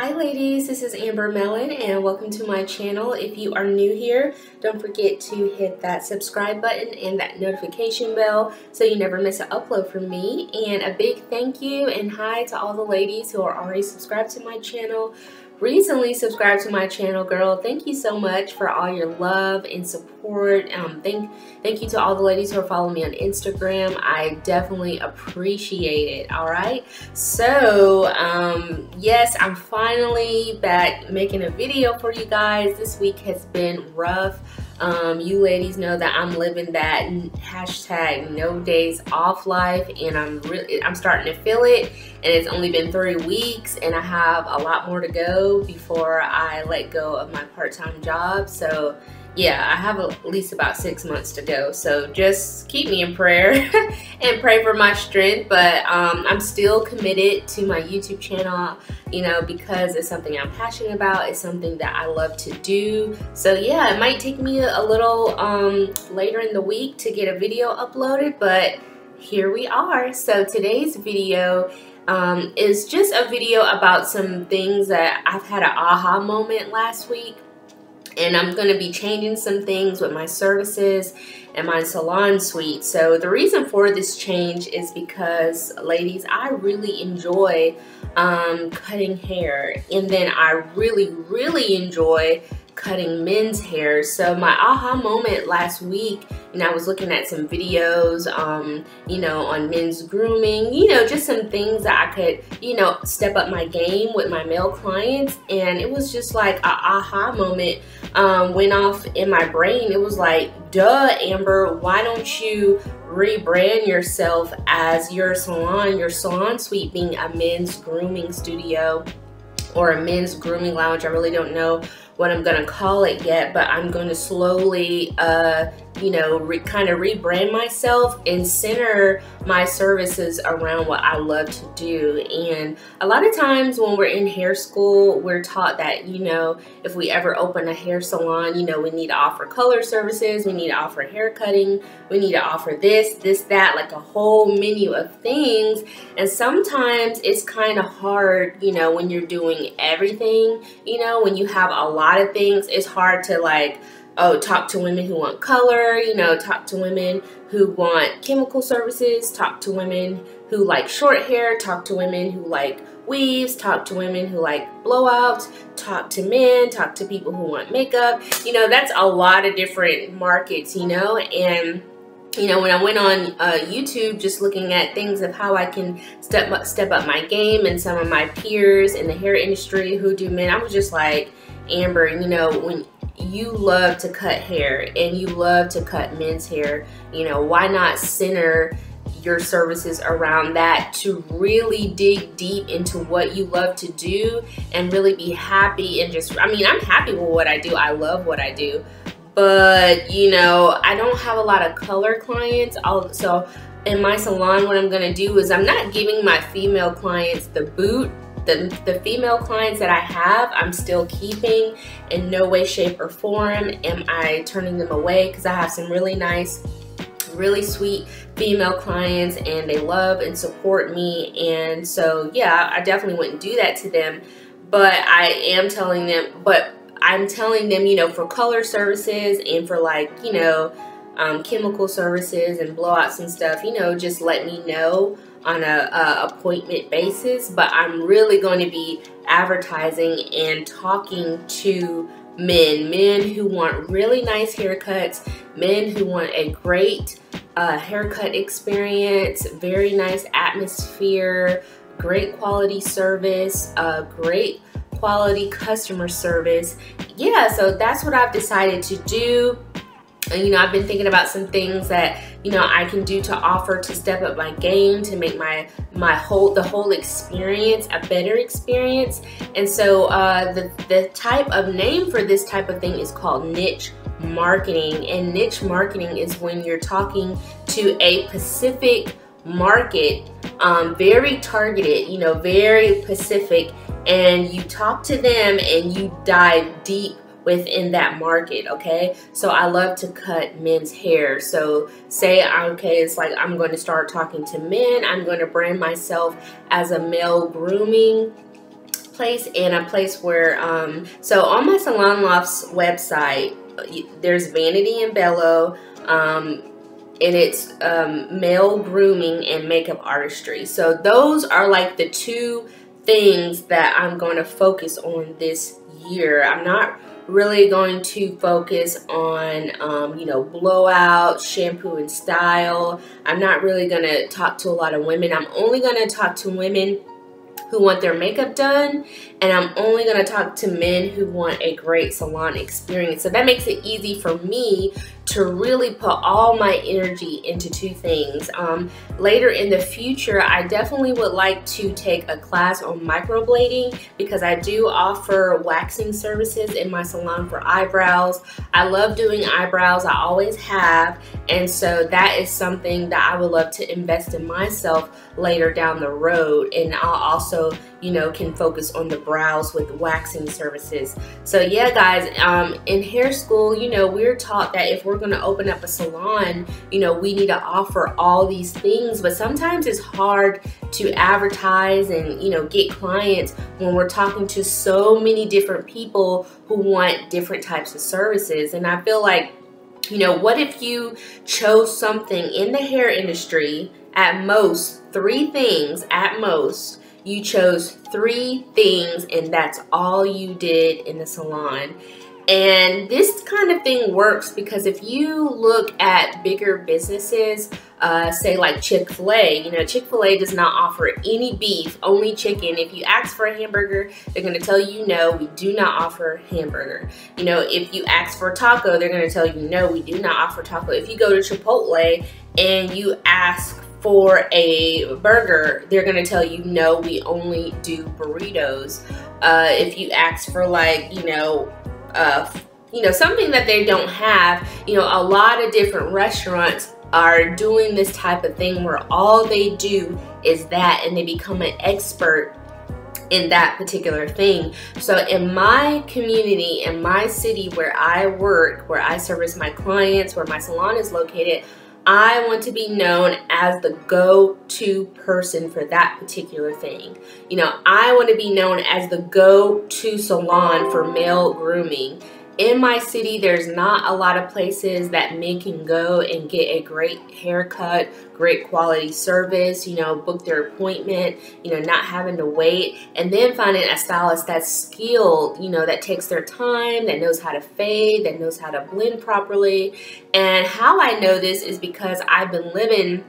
Hi ladies, this is Amber Mellon and welcome to my channel. If you are new here, don't forget to hit that subscribe button and that notification bell so you never miss an upload from me. And a big thank you and hi to all the ladies who are already subscribed to my channel recently subscribed to my channel girl. Thank you so much for all your love and support. Um, thank thank you to all the ladies who are following me on instagram. I definitely appreciate it all right? So um, yes i'm finally back making a video for you guys. This week has been rough um, you ladies know that I'm living that hashtag no days off life and I'm really I'm starting to feel it and it's only been three weeks and I have a lot more to go before I let go of my part-time job. So yeah, I have at least about six months to go. So just keep me in prayer and pray for my strength. But um, I'm still committed to my YouTube channel, you know, because it's something I'm passionate about. It's something that I love to do. So yeah, it might take me a little um, later in the week to get a video uploaded, but here we are. So today's video um, is just a video about some things that I've had an aha moment last week and I'm going to be changing some things with my services and my salon suite. So the reason for this change is because, ladies, I really enjoy um, cutting hair. And then I really, really enjoy cutting men's hair. So my aha moment last week, and I was looking at some videos, um, you know, on men's grooming, you know, just some things that I could, you know, step up my game with my male clients. And it was just like a aha moment um, went off in my brain. It was like, duh, Amber, why don't you rebrand yourself as your salon, your salon suite being a men's grooming studio or a men's grooming lounge. I really don't know what I'm gonna call it yet, but I'm going to slowly, uh, you know, kind of rebrand myself and center my services around what I love to do. And a lot of times when we're in hair school, we're taught that, you know, if we ever open a hair salon, you know, we need to offer color services, we need to offer hair cutting, we need to offer this, this, that, like a whole menu of things. And sometimes it's kind of hard, you know, when you're doing everything, you know, when you have a lot of things, it's hard to like, oh, talk to women who want color, you know, talk to women who want chemical services, talk to women who like short hair, talk to women who like weaves, talk to women who like blowouts, talk to men, talk to people who want makeup. You know, that's a lot of different markets, you know, and you know, when I went on uh, YouTube just looking at things of how I can step up, step up my game and some of my peers in the hair industry who do men, I was just like, Amber, you know, when you love to cut hair and you love to cut men's hair, you know, why not center your services around that to really dig deep into what you love to do and really be happy and just, I mean, I'm happy with what I do. I love what I do. But, you know, I don't have a lot of color clients. I'll, so in my salon, what I'm going to do is I'm not giving my female clients the boot the, the female clients that I have, I'm still keeping in no way, shape, or form. Am I turning them away? Because I have some really nice really sweet female clients and they love and support me. And so yeah I definitely wouldn't do that to them but I am telling them but I'm telling them you know for color services and for like you know um, chemical services and blowouts and stuff you know just let me know on a, a appointment basis, but I'm really going to be advertising and talking to men, men who want really nice haircuts, men who want a great uh, haircut experience, very nice atmosphere, great quality service, uh, great quality customer service. Yeah, so that's what I've decided to do. And, you know, I've been thinking about some things that, you know, I can do to offer to step up my game, to make my, my whole, the whole experience a better experience. And so uh, the, the type of name for this type of thing is called niche marketing. And niche marketing is when you're talking to a specific market, um, very targeted, you know, very specific, and you talk to them and you dive deep within that market, okay? So I love to cut men's hair. So say, okay, it's like I'm going to start talking to men. I'm going to brand myself as a male grooming place and a place where, um, so on my Salon Lofts website, there's Vanity and Bello, um, and it's um, male grooming and makeup artistry. So those are like the two things that I'm going to focus on this year. I'm not really going to focus on, um, you know, blowout, shampoo and style. I'm not really going to talk to a lot of women. I'm only going to talk to women who want their makeup done and I'm only going to talk to men who want a great salon experience. So that makes it easy for me to really put all my energy into two things. Um, later in the future, I definitely would like to take a class on microblading because I do offer waxing services in my salon for eyebrows. I love doing eyebrows, I always have, and so that is something that I would love to invest in myself later down the road. And I'll also, you know, can focus on the brows with waxing services. So yeah, guys, um, in hair school, you know, we're taught that if we're going to open up a salon, you know, we need to offer all these things, but sometimes it's hard to advertise and, you know, get clients when we're talking to so many different people who want different types of services. And I feel like, you know, what if you chose something in the hair industry at most three things at most you chose three things and that's all you did in the salon and this kind of thing works because if you look at bigger businesses, uh, say like Chick fil A, you know, Chick fil A does not offer any beef, only chicken. If you ask for a hamburger, they're going to tell you no, we do not offer hamburger. You know, if you ask for taco, they're going to tell you no, we do not offer taco. If you go to Chipotle and you ask for a burger, they're gonna tell you no, we only do burritos. Uh, if you ask for like, you know, uh, you know, something that they don't have, you know, a lot of different restaurants are doing this type of thing where all they do is that and they become an expert in that particular thing. So in my community, in my city where I work, where I service my clients, where my salon is located, I want to be known as the go-to person for that particular thing. You know, I want to be known as the go-to salon for male grooming in my city, there's not a lot of places that men can go and get a great haircut, great quality service, you know, book their appointment, you know, not having to wait, and then finding a stylist that's skilled, you know, that takes their time, that knows how to fade, that knows how to blend properly. And how I know this is because I've been living,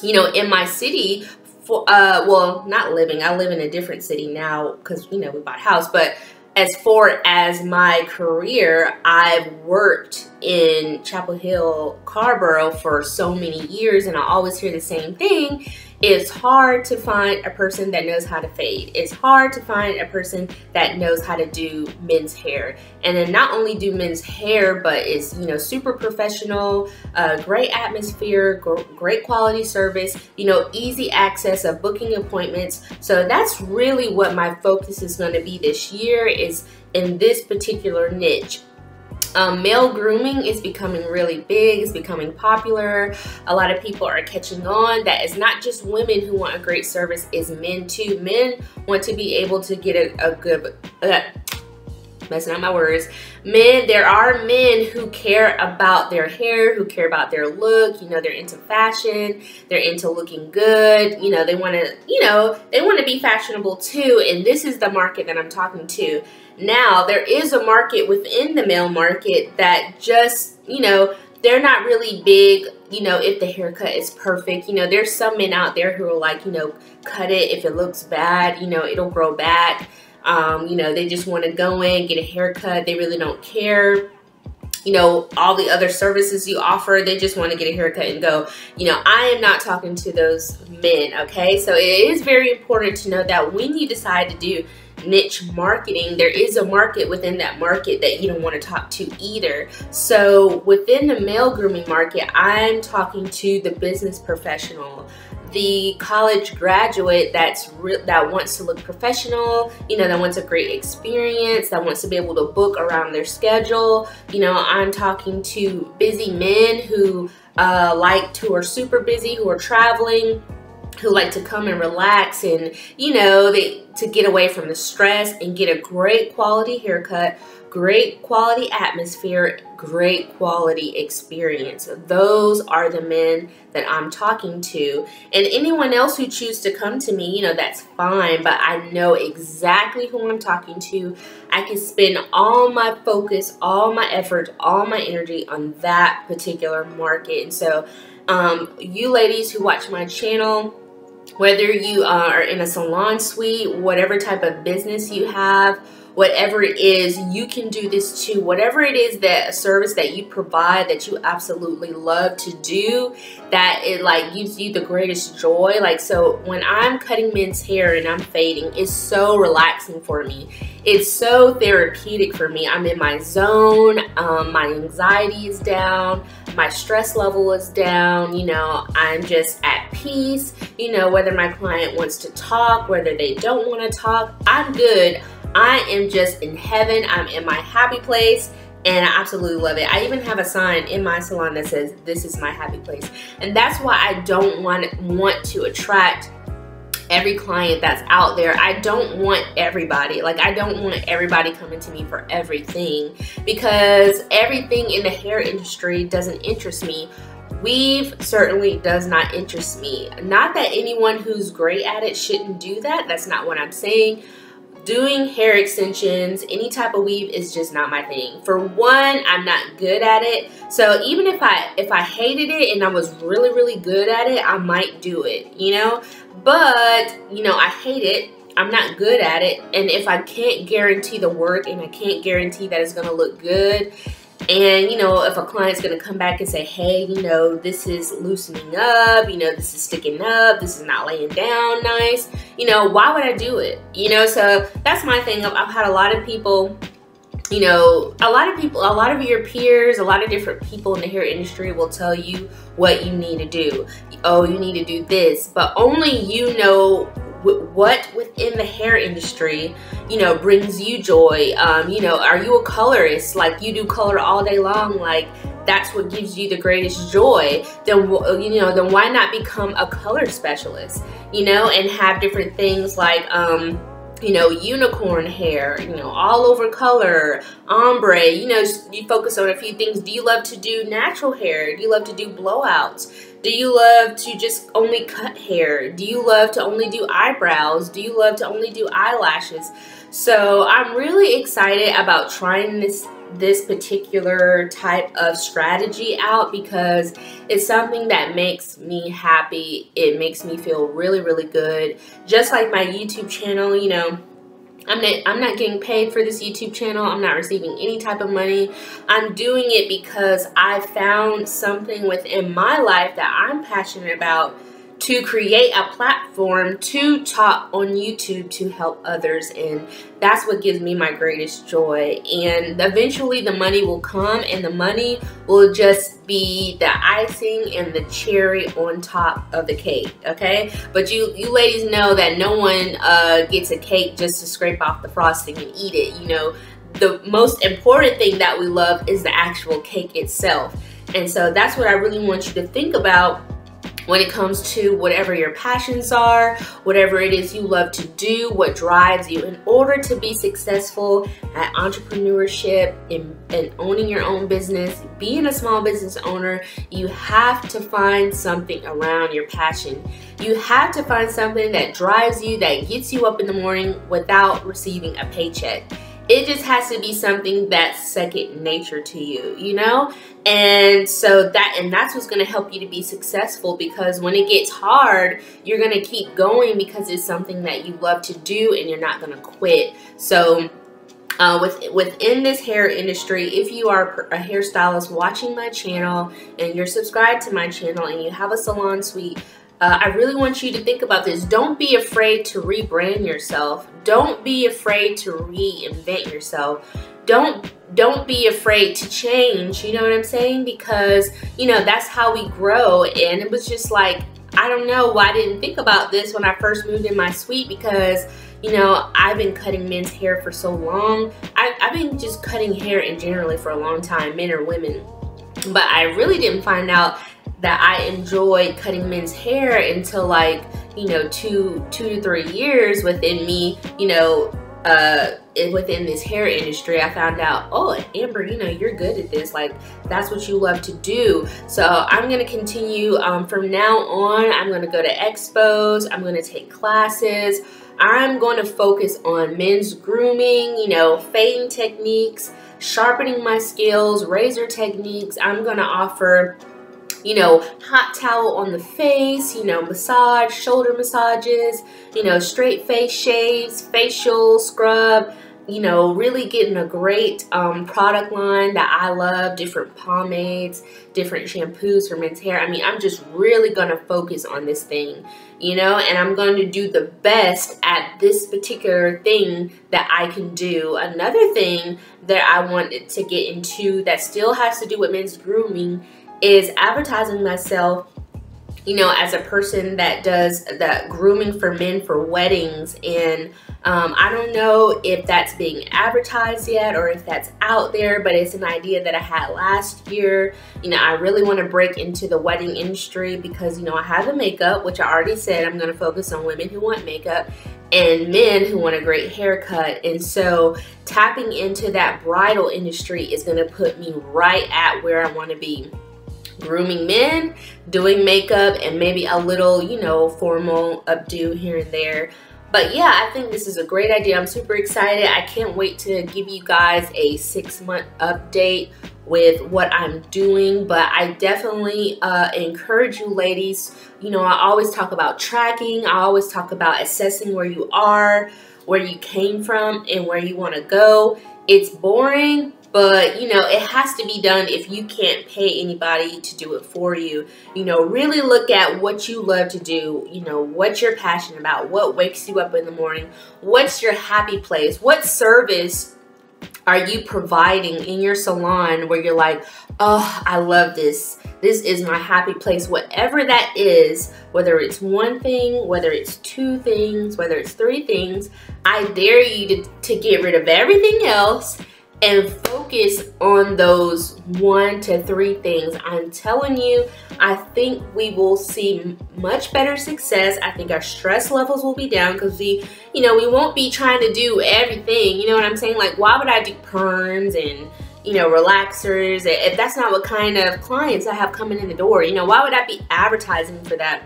you know, in my city for, uh, well, not living, I live in a different city now because, you know, we bought a house, but as far as my career, I've worked in Chapel Hill, Carrboro for so many years, and I always hear the same thing it's hard to find a person that knows how to fade. It's hard to find a person that knows how to do men's hair. And then not only do men's hair, but it's, you know, super professional, uh, great atmosphere, gr great quality service, you know, easy access of booking appointments. So that's really what my focus is going to be this year is in this particular niche. Um, male grooming is becoming really big, it's becoming popular. A lot of people are catching on that it's not just women who want a great service, it's men too. Men want to be able to get a, a good, uh, messing up my words. Men, there are men who care about their hair, who care about their look. You know, they're into fashion, they're into looking good. You know, they want to, you know, they want to be fashionable too. And this is the market that I'm talking to. Now, there is a market within the male market that just, you know, they're not really big, you know, if the haircut is perfect. You know, there's some men out there who are like, you know, cut it if it looks bad, you know, it'll grow back. Um, you know, they just want to go in, get a haircut. They really don't care you know, all the other services you offer, they just want to get a haircut and go. You know, I am not talking to those men, okay? So it is very important to know that when you decide to do niche marketing, there is a market within that market that you don't want to talk to either. So within the male grooming market, I'm talking to the business professional, the college graduate that's that wants to look professional, you know, that wants a great experience, that wants to be able to book around their schedule. You know, I'm talking to busy men who uh, like to are super busy, who are traveling, who like to come and relax and you know they to get away from the stress and get a great quality haircut great quality atmosphere, great quality experience. Those are the men that I'm talking to. And anyone else who chooses to come to me, you know, that's fine, but I know exactly who I'm talking to. I can spend all my focus, all my effort, all my energy on that particular market. And so, um, you ladies who watch my channel, whether you uh, are in a salon suite, whatever type of business you have, whatever it is, you can do this too. Whatever it is that a service that you provide that you absolutely love to do, that it like gives you the greatest joy. Like, so when I'm cutting men's hair and I'm fading, it's so relaxing for me. It's so therapeutic for me. I'm in my zone. Um, my anxiety is down. My stress level is down. You know, I'm just at peace. You know, whether my client wants to talk, whether they don't want to talk, I'm good I am just in heaven. I'm in my happy place and I absolutely love it. I even have a sign in my salon that says this is my happy place. And that's why I don't want want to attract every client that's out there. I don't want everybody. Like I don't want everybody coming to me for everything because everything in the hair industry doesn't interest me. Weave certainly does not interest me. Not that anyone who's great at it shouldn't do that. That's not what I'm saying doing hair extensions, any type of weave is just not my thing. For one, I'm not good at it. So even if I if I hated it and I was really really good at it, I might do it, you know? But, you know, I hate it. I'm not good at it. And if I can't guarantee the work and I can't guarantee that it's going to look good, and, you know, if a client's going to come back and say, hey, you know, this is loosening up, you know, this is sticking up, this is not laying down nice, you know, why would I do it? You know, so that's my thing. I've had a lot of people you know, a lot of people, a lot of your peers, a lot of different people in the hair industry will tell you what you need to do. Oh, you need to do this, but only you know what within the hair industry, you know, brings you joy. Um, you know, are you a colorist? Like you do color all day long, like that's what gives you the greatest joy. Then you know, then why not become a color specialist? You know, and have different things like um you know, unicorn hair, you know, all over color, ombre, you know, you focus on a few things. Do you love to do natural hair? Do you love to do blowouts? Do you love to just only cut hair? Do you love to only do eyebrows? Do you love to only do eyelashes? So I'm really excited about trying this this particular type of strategy out because it's something that makes me happy. It makes me feel really, really good. Just like my YouTube channel, you know, I'm not, I'm not getting paid for this YouTube channel. I'm not receiving any type of money. I'm doing it because I found something within my life that I'm passionate about to create a platform to talk on YouTube to help others and that's what gives me my greatest joy. And eventually the money will come and the money will just be the icing and the cherry on top of the cake okay? But you you ladies know that no one uh, gets a cake just to scrape off the frosting and eat it you know? The most important thing that we love is the actual cake itself. And so that's what I really want you to think about when it comes to whatever your passions are, whatever it is you love to do, what drives you. In order to be successful at entrepreneurship and, and owning your own business, being a small business owner, you have to find something around your passion. You have to find something that drives you, that gets you up in the morning without receiving a paycheck it just has to be something that's second nature to you you know and so that and that's what's going to help you to be successful because when it gets hard you're going to keep going because it's something that you love to do and you're not going to quit so uh, with, within this hair industry, if you are a hairstylist watching my channel and you're subscribed to my channel and you have a salon suite, uh, I really want you to think about this. Don't be afraid to rebrand yourself. Don't be afraid to reinvent yourself. Don't don't be afraid to change. You know what I'm saying? Because you know that's how we grow. And it was just like I don't know why I didn't think about this when I first moved in my suite because you know I've been cutting men's hair for so long. I, I've been just cutting hair in generally for a long time, men or women. But I really didn't find out that I enjoyed cutting men's hair until like, you know, two, two to three years within me, you know, uh, within this hair industry, I found out, oh, Amber, you know, you're good at this. Like, that's what you love to do. So I'm going to continue um, from now on. I'm going to go to expos. I'm going to take classes. I'm going to focus on men's grooming, you know, fading techniques, sharpening my skills, razor techniques. I'm going to offer you know, hot towel on the face, you know, massage, shoulder massages, you know, straight face shaves, facial scrub, you know, really getting a great um, product line that I love, different pomades, different shampoos for men's hair. I mean, I'm just really going to focus on this thing, you know, and I'm going to do the best at this particular thing that I can do. Another thing that I wanted to get into that still has to do with men's grooming is advertising myself you know, as a person that does the grooming for men for weddings. And um, I don't know if that's being advertised yet or if that's out there, but it's an idea that I had last year. You know, I really want to break into the wedding industry because, you know, I have the makeup, which I already said I'm going to focus on women who want makeup and men who want a great haircut. And so tapping into that bridal industry is going to put me right at where I want to be grooming men, doing makeup, and maybe a little, you know, formal updo here and there. But yeah, I think this is a great idea. I'm super excited. I can't wait to give you guys a six month update with what I'm doing. But I definitely uh, encourage you ladies. You know, I always talk about tracking. I always talk about assessing where you are, where you came from, and where you want to go. It's boring, but you know it has to be done if you can't pay anybody to do it for you. You know really look at what you love to do. You know what you're passionate about. What wakes you up in the morning? What's your happy place? What service are you providing in your salon where you're like oh i love this. This is my happy place. Whatever that is whether it's one thing whether it's two things whether it's three things i dare you to, to get rid of everything else and focus on those one to three things. I'm telling you, I think we will see much better success. I think our stress levels will be down because we, you know, we won't be trying to do everything. You know what I'm saying? Like, why would I do perms and, you know, relaxers if that's not what kind of clients I have coming in the door? You know, why would I be advertising for that?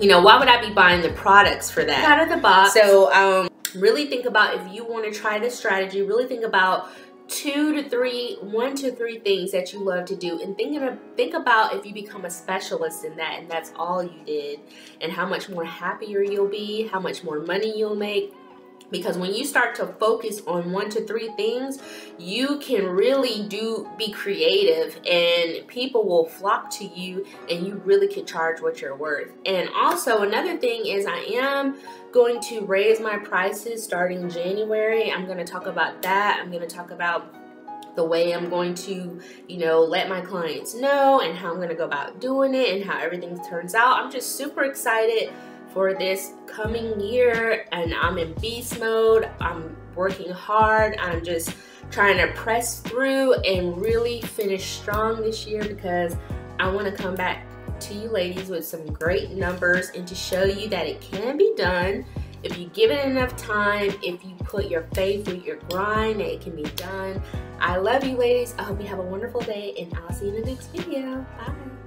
You know, why would I be buying the products for that? Out of the box. So, um, really think about if you want to try this strategy, really think about two to three, one to three things that you love to do, and think think about if you become a specialist in that, and that's all you did, and how much more happier you'll be, how much more money you'll make. Because when you start to focus on one to three things, you can really do be creative and people will flock to you and you really can charge what you're worth. And also another thing is I am going to raise my prices starting January. I'm going to talk about that. I'm going to talk about the way I'm going to, you know, let my clients know and how I'm going to go about doing it and how everything turns out. I'm just super excited for this coming year and I'm in beast mode. I'm working hard. I'm just trying to press through and really finish strong this year because I want to come back to you ladies with some great numbers and to show you that it can be done if you give it enough time, if you put your faith with your grind, it can be done. I love you ladies. I hope you have a wonderful day and I'll see you in the next video. Bye.